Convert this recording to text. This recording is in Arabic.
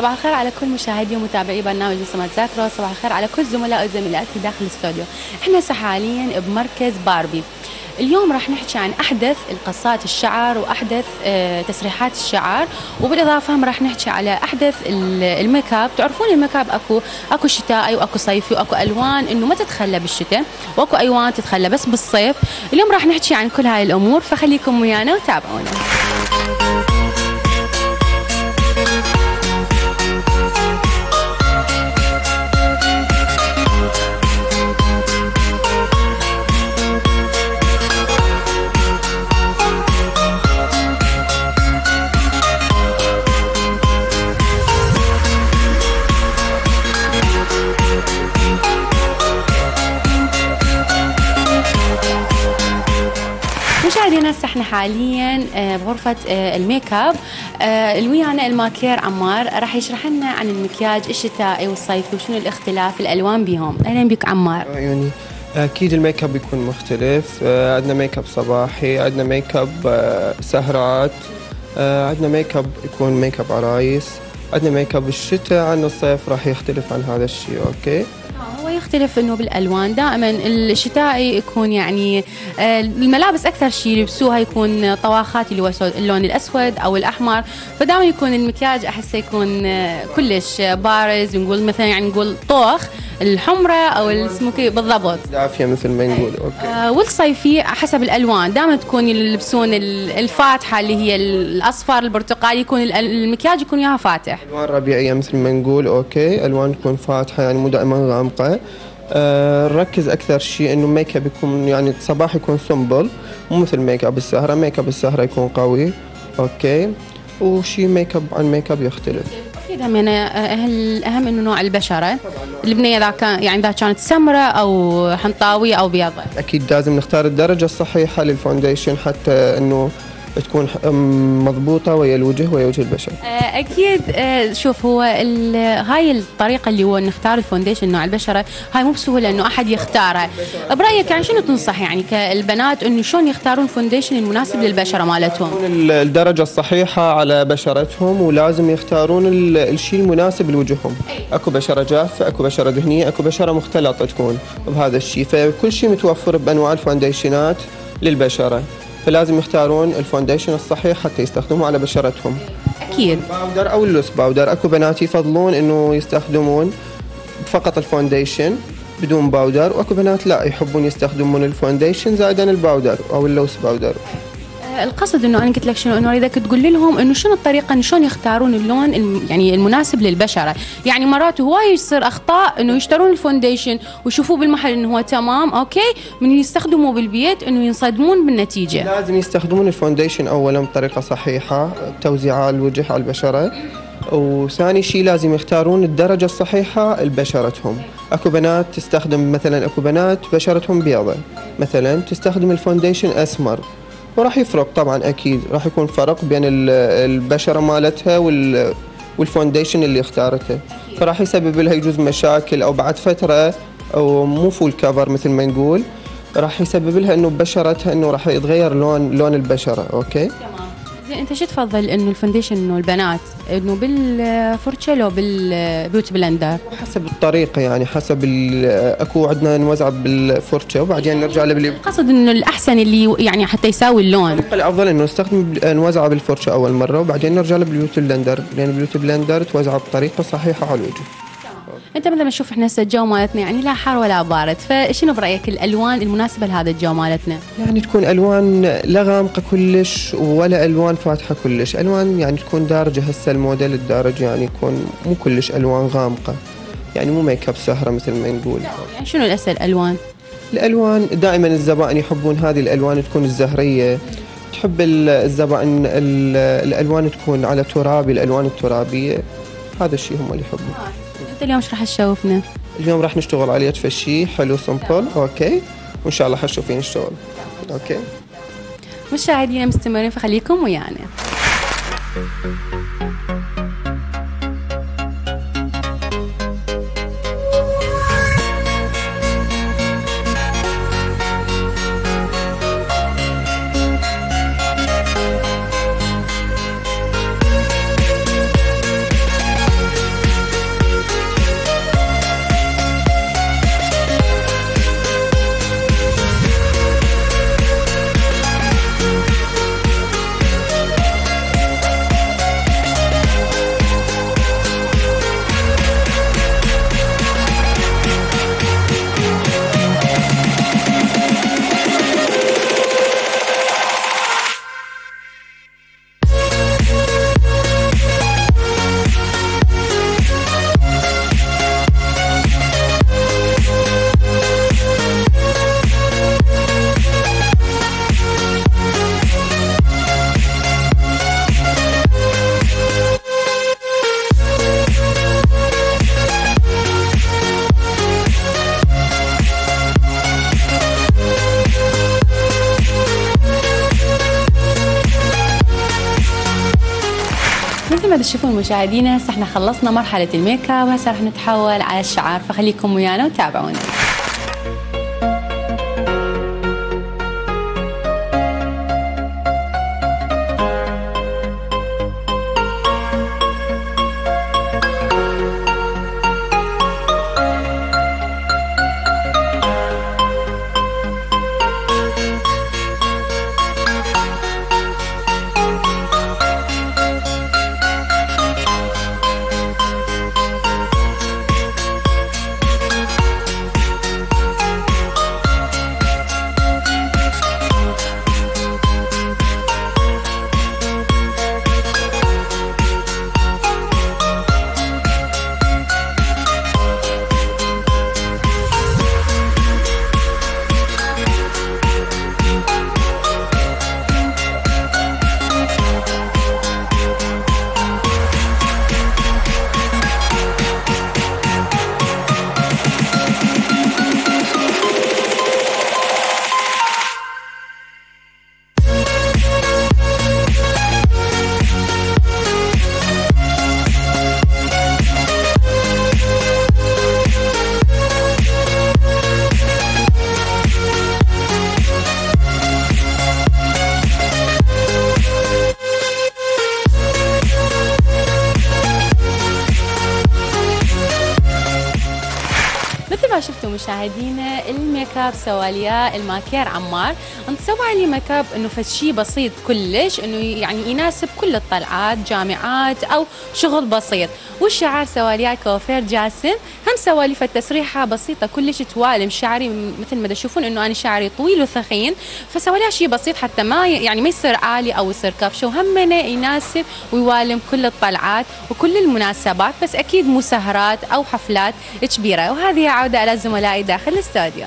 صباح الخير على كل مشاهدي ومتابعي برنامج نسمات زاكروس صباح الخير على كل زملاء وزميلات في داخل الاستوديو. إحنا هسه حاليا بمركز باربي. اليوم راح نحكي عن أحدث القصات الشعر وأحدث آه، تسريحات الشعر. وبالإضافة راح نحكي على أحدث ال- ال make up. تعرفون ال make up أكو أكو شتائي وأكو صيفي وأكو ألوان إنه ما تتخلى بالشتاء. وأكو الوان تتخلى بس بالصيف. اليوم راح نحكي عن كل هاي الأمور. فخليكم ويانا وتابعونا. إحنا حاليا آه، بغرفة آه، الميك أب. آه، اللي ويانا الماكير عمار راح يشرح لنا عن المكياج الشتائي والصيفي وشنو الاختلاف الألوان بيهم. أهلا بك عمار. عيوني. أكيد الميك أب بيكون مختلف. عندنا ميك أب صباحي عندنا ميك أب سهرات. عندنا ميك أب يكون ميك أب عرايس. عندنا ميك أب الشتاء عندنا الصيف راح يختلف عن هذا الشيء okay؟ يختلف إنه بالألوان. دائما الشتائي يكون يعني آه، الملابس أكثر شيء يلبسوها يكون طواخات اللي هو اللون الأسود أو الأحمر. فدائما يكون المكياج أحسه يكون آه، كلش بارز. نقول مثلا يعني نقول طوخ. الحمرة أو السموكي بالضبط. العافية مثل ما نقول okay. آه، والصيفي حسب الألوان. دائما تكون يلبسون ال- الفاتحة اللي هي الأصفر البرتقالي يكون ال- المكياج يكون وياها فاتح. ألوان ربيعية مثل ما نقول okay. ألوان تكون فاتحة يعني مو دائما غامقة. آه، نركز أكثر شيء إنه ميك اب يكون يعني صباح يكون simple مو مثل ميك اب السهرة. ميك اب السهرة يكون قوي okay. وشي ميك اب عن ميك اب يختلف. أكيد هم يعني الاهم إنه نوع البشرة. البنيه إذا كان يعني إذا كانت سمراء أو حنطاوية أو بيضاء أكيد لازم نختار الدرجة الصحيحة لل foundation حتى إنه تكون مضبوطة ويا الوجه ويا وجه البشرة. آه، أكيد آه، شوف هو هاي الطريقة اللي هو نختار ال foundation نوع البشرة هاي مو بسهولة إنه أحد يختارها برأيك يعني شنو تنصح يعني كالبنات إنه شلون يختارون ال foundation المناسب للبشرة مالتهم؟ الدرجة الصحيحة على بشرتهم ولازم يختارون ال- الشيء المناسب لوجههم. أكو بشرة جافة أكو بشرة دهنيه أكو بشرة مختلطة تكون بهذا الشيء. فكل شيء متوفر بأنواع الفونديشنات للبشرة. فلازم يختارون ال foundation الصحيح حتى يستخدموه على بشرتهم. أكيد. powder أو ال loose powder أكو بنات يفضلون إنه يستخدمون فقط ال foundation بدون powder وأكو بنات لا يحبون يستخدمون ال foundation زائدا ال powder أو ال loose powder. القصد إنه أنا قلت لك شنو إنه اريدك تقول لهم إنه شنو الطريقة إنه شلون يختارون اللون يعني المناسب للبشره، يعني مرات هواي يصير أخطاء إنه يشترون ال foundation ويشوفوه بالمحل إنه هو تمام okay من يستخدموه بالبيت إنه ينصدمون بالنتيجة. لازم يستخدمون ال foundation اولا بطريقة صحيحة توزيع على الوجه على البشرة. وثاني شيء لازم يختارون الدرجة الصحيحة لبشرتهم. أكو بنات تستخدم مثلا أكو بنات بشرتهم بيضة مثلا تستخدم ال foundation أسمر. وراح يفرق طبعا أكيد. راح يكون فرق بين ال- البشرة مالتها وال وال foundation اللي اختارته. فراح يسبب لها يجوز مشاكل أو بعد فترة أو مو full cover مثل ما نقول. راح يسبب لها إنه ببشرتها إنه راح يتغير لون لون البشرة okay؟ زين انت شو تفضل انه ال foundation انه البنات انه بالفرشه لو بال beauty blender؟ حسب الطريقة يعني حسب اكو عندنا نوزع بالفرشه وبعدين نرجع له بال- قصد انه الأحسن اللي يعني حتى يساوي اللون. الأفضل إنه نستخدم نوزعه بالفرشه أول مرة وبعدين نرجع له بال beauty blender لأن ال beauty blender توزعه بطريقة صحيحة على الوجه أنت مثلا نشوف إحنا هسه الجو مالتنا يعني لا حار ولا بارد فشنو برأيك الألوان المناسبة لهذا الجو مالتنا؟ يعني تكون ألوان لا غامقة كلش ولا ألوان فاتحة كلش ألوان يعني تكون دارجة هسه الموديل الدارج يعني يكون مو كلش ألوان غامقة يعني مو ميك اب سهرة مثل ما نقول. يعني شنو الأسهل؟ الالوان الألوان دائما الزبائن يحبون هذه الألوان تكون الزهرية. تحب ال- الزبائن ال- الألوان تكون على ترابي الألوان الترابية هذا الشيء هم اللي يحبون. انت اليوم إيش راح تشوفنا؟ اليوم راح نشتغل عليه شيء حلو simple okay وإن شاء الله حتشوفين نشتغل okay مشاهدينا مستمرين فخليكم ويانا. ما تشوفون مشاهدينا إحنا خلصنا مرحلة الميك أب وهسه راح نتحول على الشعر فخليكم ويانا وتابعونا. شفتوا مشاهدينا الميك اب سواليا الماكير عمار. انت سوى لي ميك اب انه فد شيء بسيط كلش انه يعني يناسب كل الطلعات جامعات أو شغل بسيط. والشعر سواليا كوافير جاسم. هم سوى لي فد تسريحه بسيطة كلش توالم شعري مثل ما تشوفون انه أنا شعري طويل وثخين. فسوى لي شيء بسيط حتى ما يعني ما يصير عالي أو يصير كبشه وهمنا يناسب ويوالم كل الطلعات وكل المناسبات بس أكيد مو سهرات أو حفلات كبيرة. وهذه عودة إلى زملائي داخل الاستوديو.